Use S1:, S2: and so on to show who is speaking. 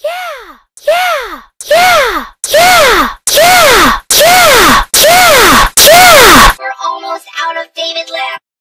S1: Yeah! Yeah! Yeah! Yeah! Yeah! Yeah! Yeah! Yeah!
S2: David Lab.